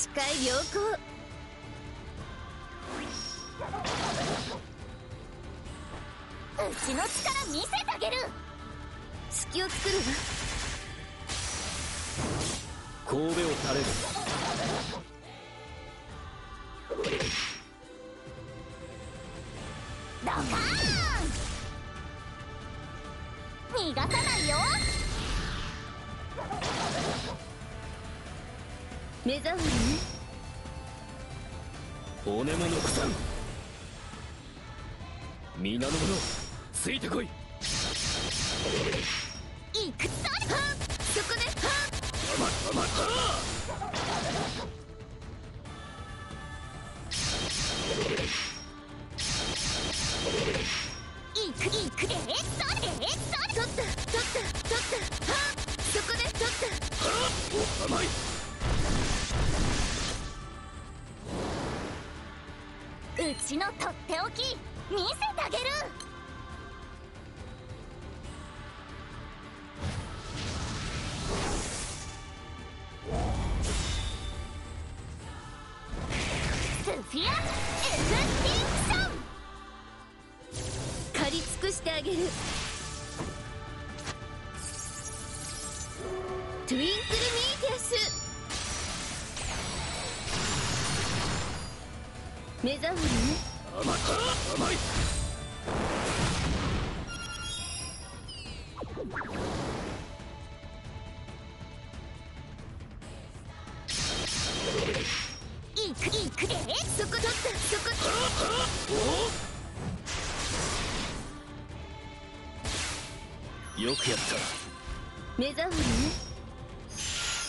視界良好。うちの力見せてあげる。隙を作るわ。神戸を垂れる。ドカーン。逃がさないよ。目障りね骨も残さん。皆の者ついてこい。行くぞ。そこでは甘うちのとっておき見せてあげる。目障りね。甘い甘いよくやっ目障りね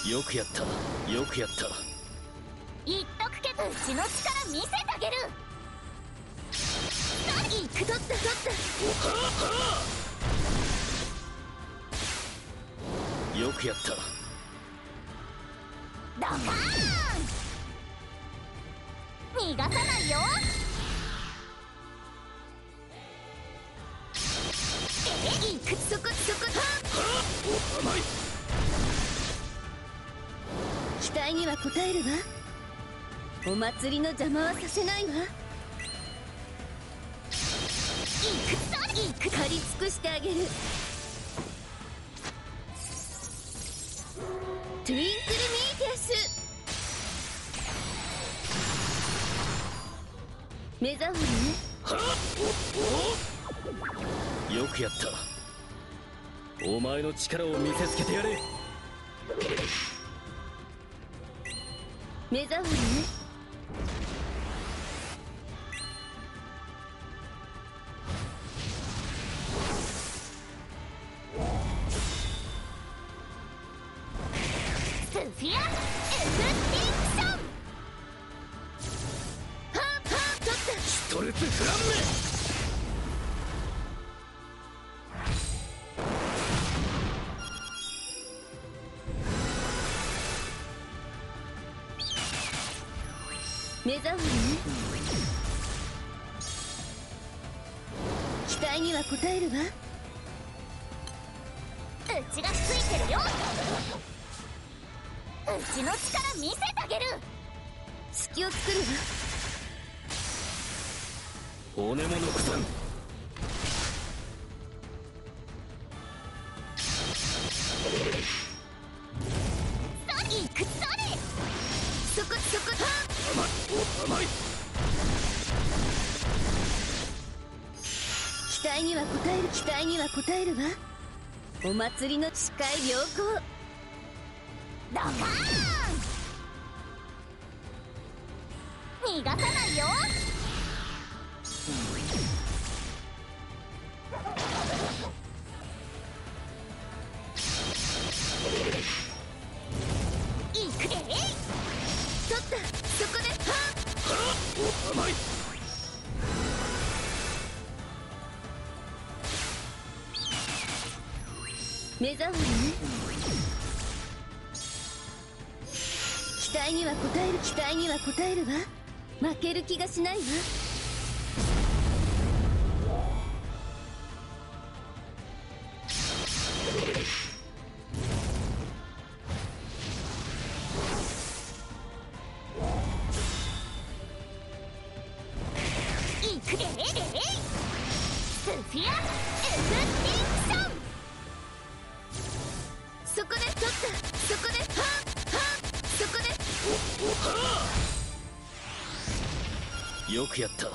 た。よくやった。よくやったうちの力見せてあげる。行く取った。取ったよくやった。ドカーン。逃がさないよ。えいくそこそこは甘い期待には応えるわお祭りの邪魔はさせないわ。いくぞいく狩り尽くしてあげる。 Twinkle Meteors。目障りね。よくやった。お前の力を見せつけてやれ。目障りねスフィア・エクスティンクションはあはあ取ったストレスフラン目障りね期待には応えるわ。うちがついてるよちの力見せてあげる。隙を作るわ骨も残さんそこそこ。は甘い。お甘い。期待には応える期待には応えるわ。お祭りの視界良好ドカーン逃がさないよいくで取ったそこではお甘い目障りね待には応える期待には応えるわ。負ける気がしないわ。くでえでえスフィアくやった。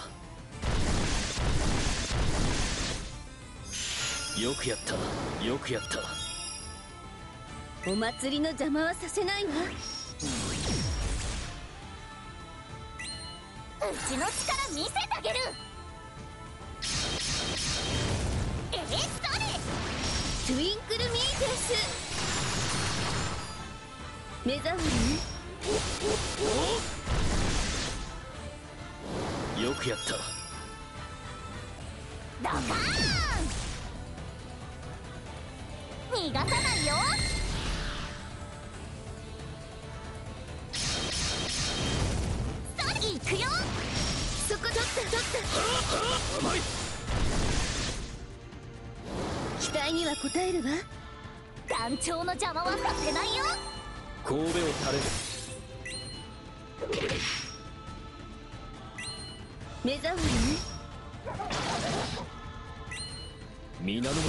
よくやった。よくやった。お祭りの邪魔はさせないわ。うちの力見せてあげる。えー、それトゥインクルミーテス。目障り？ねくやった。ドカーン！逃がさないよ！行くよ！そこ取っった！甘い。期待には応えるわ。団長の邪魔はさせないよ！神戸を垂れる目障りね皆の者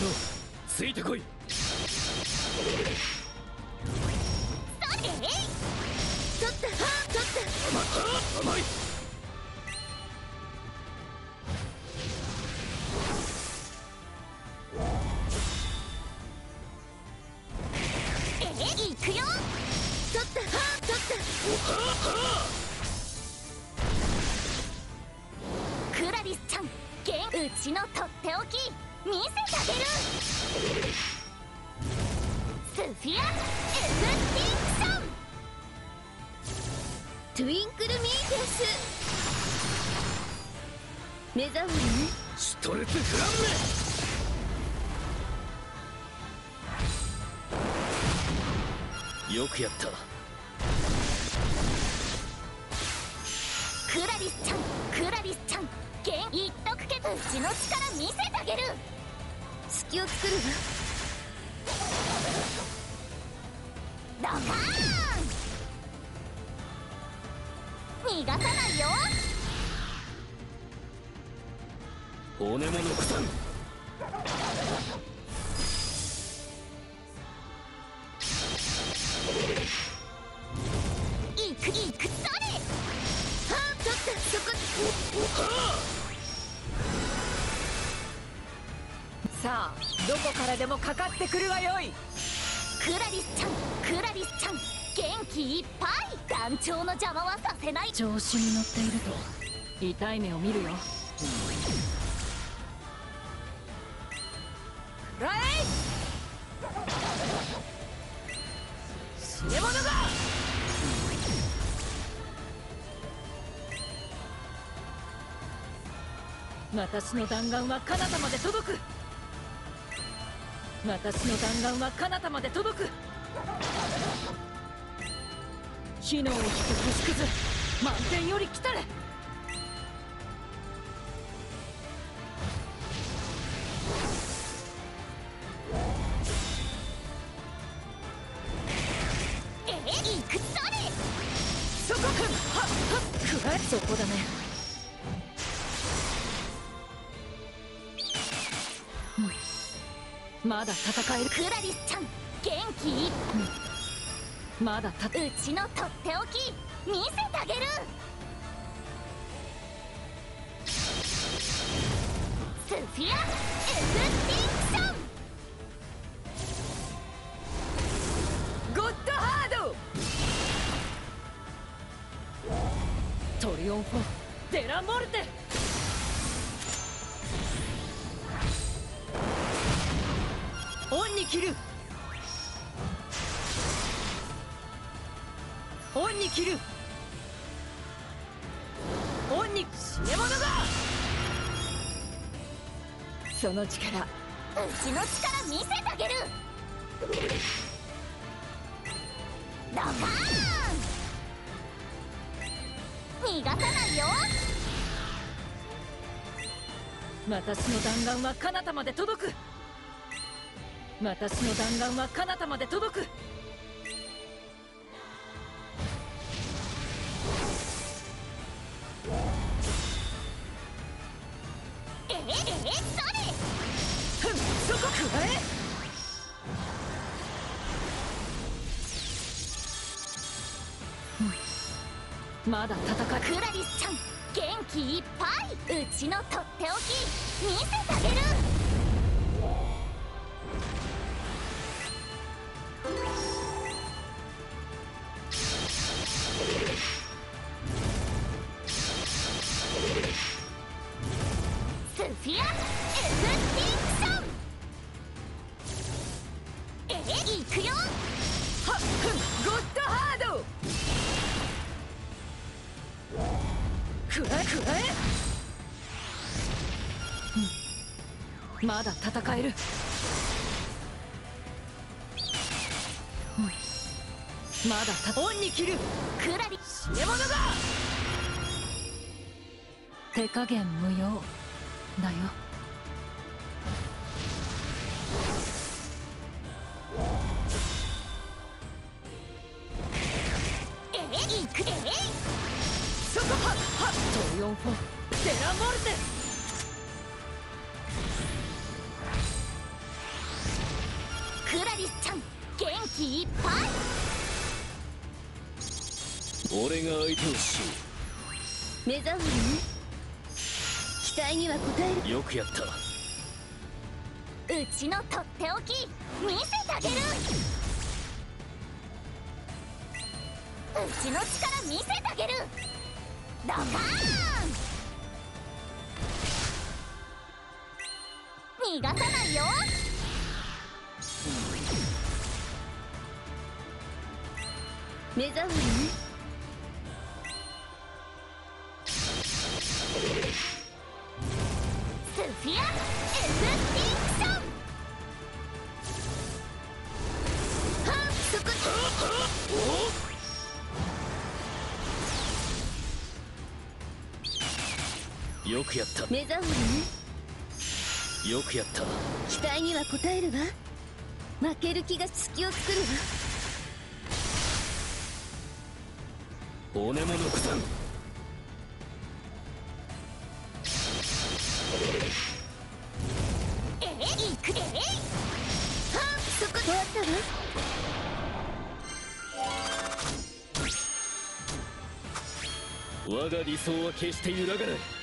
ついてこい。それ取ったはっ取った甘い。えー、行くよ。取ったはっ取ったちのとっておき見せてあげるスフィアエクスティンクショントゥインクルミーテス。目障りね。シュトレツフランメよくやった。クラリスちゃんクラリスちゃん。うちの力見せてあげる。隙を作るわドカーン。逃がさないよ。骨も残さん。ってくるがよい。クラリスちゃんクラリスちゃん元気いっぱい。団長の邪魔はさせない。調子に乗っていると痛い目を見るよ。ライ死ね者が私の弾丸は彼方まで届く私の弾丸は彼方まで届く。火のを引く星屑満点より来たれ。えー、行くそれそこくんはっはっ。くらえそこだねまだ戦える。クラリスちゃん元気？いっまだたうちのとっておき見せてあげる。スフィアエクスティンクション。ゴッドハード。トリオンフォデラモルテ切る。オンに切る。オンに死ね者がその力。うちの力見せてあげる。ドカーン。逃がさないよ。私の弾丸は彼方まで届く私の弾丸は彼方まで届く。えええそれふんそこくらえ？まだ戦いクラリスちゃん元気いっぱい。うちのとっておき見せてあげる。まだ戦える。うんまだた恩に切る。クラリ。獲物だ。手加減無用。だよ元気いっぱい俺が相手をし目障りね期待には応える。よくやった。うちのとっておき。見せてあげる。うちの力見せてあげる。ドカーン。逃がさないよ目障りねスフィア・エスティンクション。はっそこよくやった。目障りねよくやった。期待には応えるわ。負ける気が隙を作るわ。骨も残さんえいくえいはっそこ終わったわ我が理想は決して揺らがない。